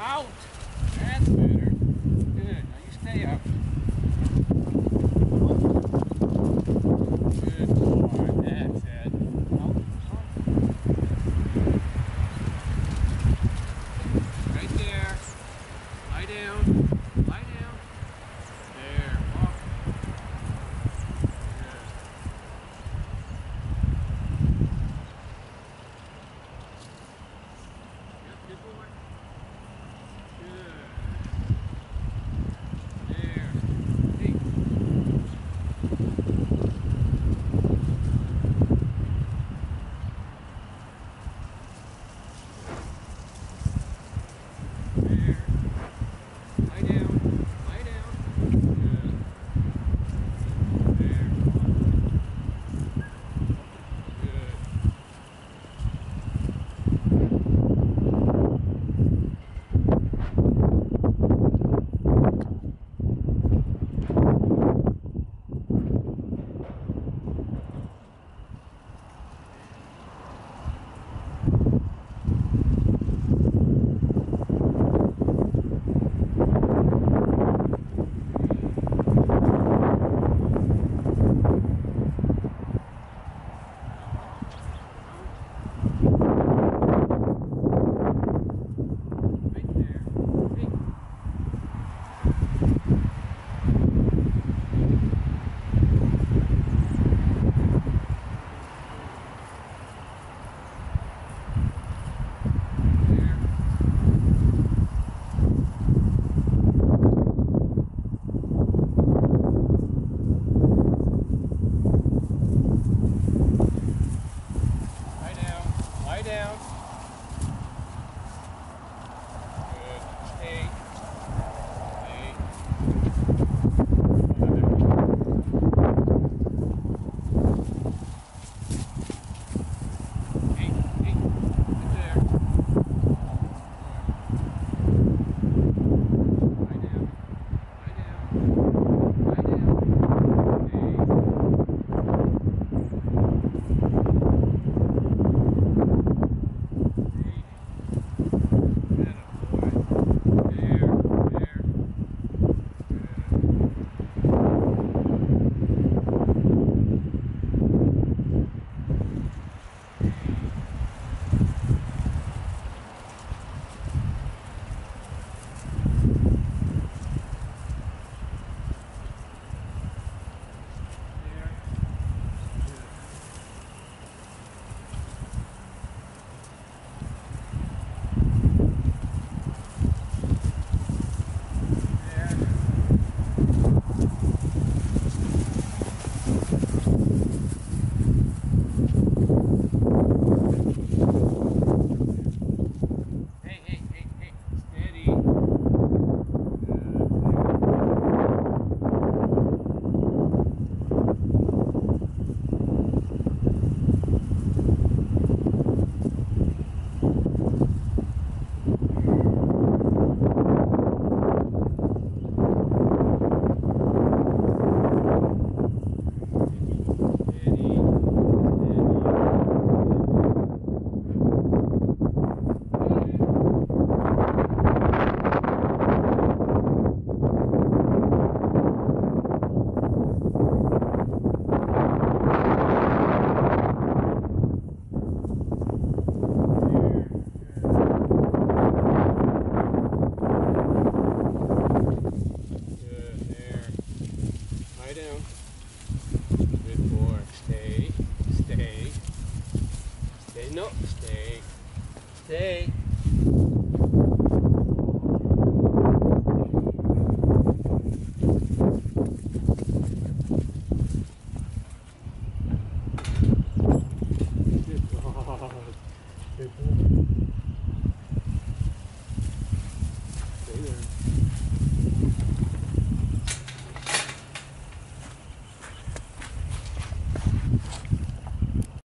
Out. Down. Stay. No. Stay. Stay.